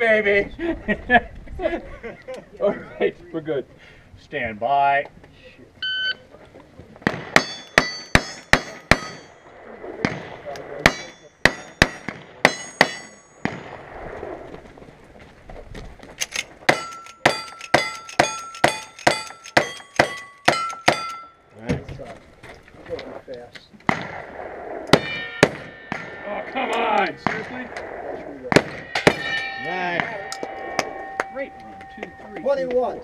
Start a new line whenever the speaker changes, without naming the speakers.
Yeah, baby. All right, we're good. Stand by. Oh, come on. Seriously? Great run. Two, three.
Twenty-one.